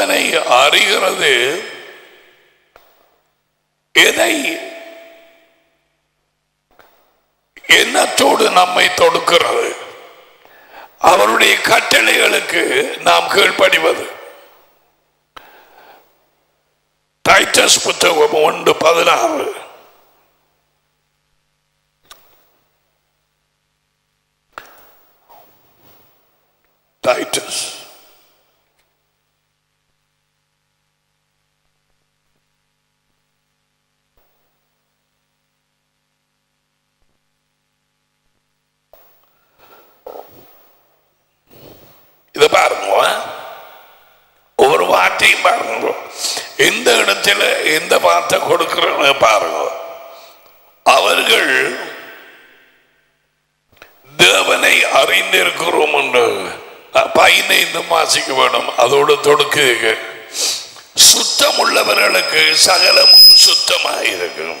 அறிகிறது. எதை? எண்ணத்தோடு நம்மை தொடுக்கிறது. அவருடைய கட்டளைகளுக்கு நாம் கீழ்ப்படிவது. டைட்டஸ் புத்தகம் ஒன்று பதினாறு. டைட்டஸ் இதை பாருங்க ஒவ்வொரு வார்த்தையும் பாருங்க எந்த எந்த வார்த்தை கொடுக்கிறோன்னு பாருங்க. அவர்கள் தேவனை அறிந்திருக்கிறோம் என்று பதினைந்து மாசிக்க வேணும் அதோடு தொடுக்குக சுத்தம் உள்ளவர்களுக்கு சகலம் சுத்தமாயிருக்கும்.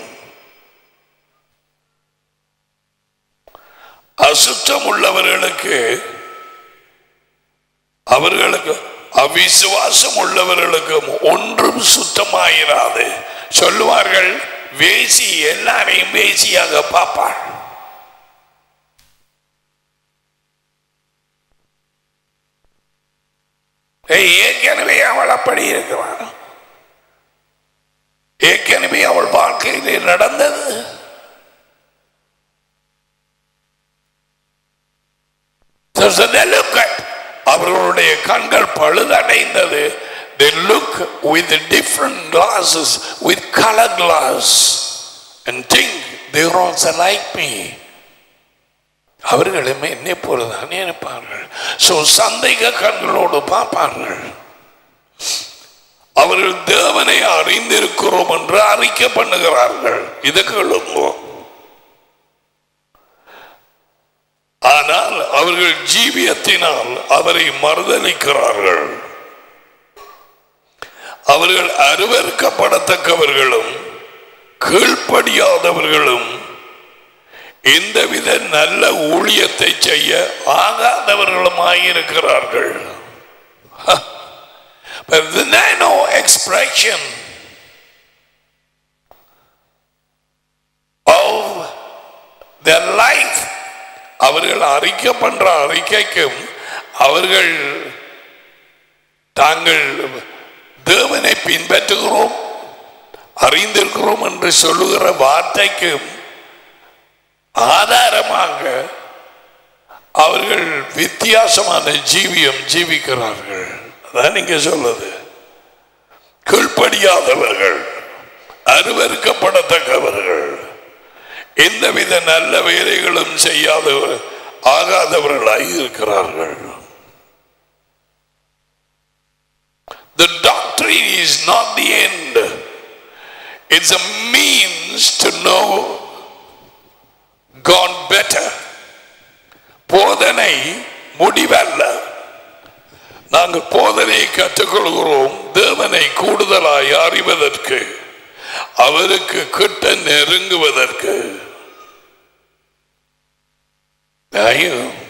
அசுத்தம் உள்ளவர்களுக்கு அவர்களுக்கு அவிசுவாசம் உள்ளவர்களுக்கும் ஒன்றும் சுத்தமாயிராது. சொல்லுவார்கள் வேசி எல்லாரையும் வேசியாக பார்ப்பாள். ஏற்கனவே அவள் அப்படி இருக்கிறான் ஏற்கனவே அவள் வாழ்க்கையிலே நடந்தது. சொல்ல a they look at அவர்களுடைய கண்கள் பழுதடைந்தது. They look with different glasses with color glass and think they're also like me. அவர்களுமே என்னை போலதான் நினைப்பார்கள் ஸோ சந்தேக கண்களோடு பார்ப்பார்கள். அவர்கள் தேவனை அறிந்திருக்கிறோம் என்று அறிக்கை பண்ணுகிறார்கள். இது கேளுங்கோ ஆனால் அவர்கள் ஜீவியத்தினால் அவரை மறுதளிக்கிறார்கள். அவர்கள் அருவறுக்கப்படத்தக்கவர்களும் கீழ்ப்படியாதவர்களும் எந்தவித நல்ல ஊழியத்தை செய்ய ஆகாதவர்களுமாயிருக்கிறார்கள். But there's no expression அவர்கள் அறிக்கை பண்ற அறிக்கைக்கும் அவர்கள் தாங்கள் தேவனை பின்பற்றுகிறோம் அறிந்திருக்கிறோம் என்று சொல்லுகிற வார்த்தைக்கும் ஆதாரமாக அவர்கள் வித்தியாசமான ஜீவியம் ஜீவிக்கிறார்கள். அதான் நீங்க சொல்லுது. கீழ்ப்படியாதவர்கள் அருவறுக்கப்படத்தக்க எந்தவித நல்ல வேலைகளும் செய்யாதவர் ஆகாதவர்களாய் இருக்கிறார்கள் The doctrine is not the end. It's a means to know God better. போதனை முடிவல்ல நாங்கள் போதனை கற்றுக்கொள்கிறோம் தேவனை கூடுதலாய் அறிவதற்கு அவருக்கு கிட்ட நெருங்குவதற்கு Are you?